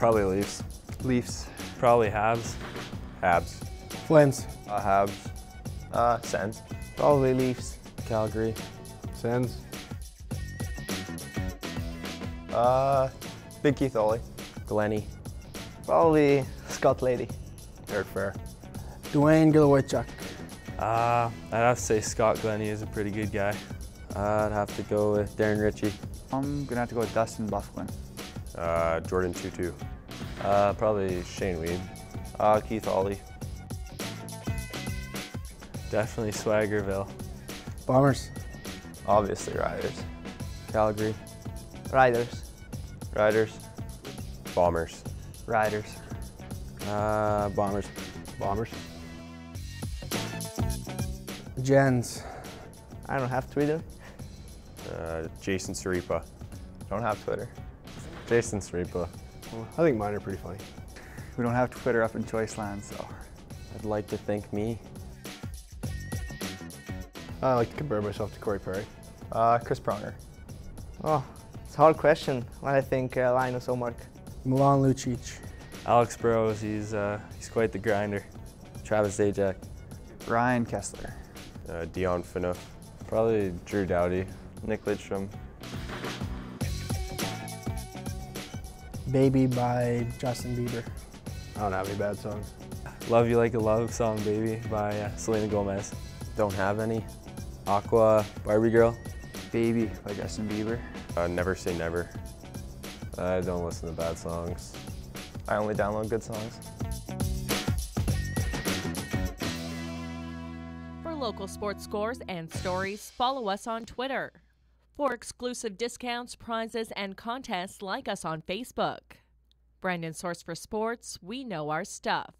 Probably Leafs. Leafs. Probably Habs. Habs. Flames. Uh, Habs. Uh, Sens. Probably Leafs. Calgary. Sens. Uh, Big Keith Aulie. Glenny. Probably Scott Lady. Eric Fehr. Dwayne Gylywoychuk. Uh, I'd have to say Scott Glennie is a pretty good guy. I'd have to go with Darren Ritchie. I'm gonna have to go with Dustin Byfuglien. Uh, Jordan Tootoo. Uh, probably Shane Weed. Uh, Keith Aulie. Definitely Swaggerville. Bombers. Obviously Riders. Calgary. Riders. Riders. Bombers. Riders. Uh, Bombers. Bombers. Gens. I don't have Twitter. Uh, Jason Saripa. Don't have Twitter. Jason Saripa. I think mine are pretty funny. We don't have Twitter up in Choiceland, so I'd like to thank me. I like to compare myself to Corey Perry. Uh, Chris Pronger. Oh, it's a hard question. When I think uh, Linus Omark. Milan Lucic. Alex Burrows, he's, uh, he's quite the grinder. Travis Zajac. Ryan Kesler. Uh, Dion Phaneuf. Probably Drew Doughty. Nick Lidstrom. Baby by Justin Bieber. I don't have any bad songs. Love You Like a Love Song Baby by uh, Selena Gomez. Don't have any. Aqua. Barbie Girl. Baby by Justin Bieber. Uh, Never Say Never. I don't listen to bad songs. I only download good songs. For local sports scores and stories, follow us on Twitter. For exclusive discounts, prizes, and contests, like us on Facebook. Brandon Source for Sports, we know our stuff.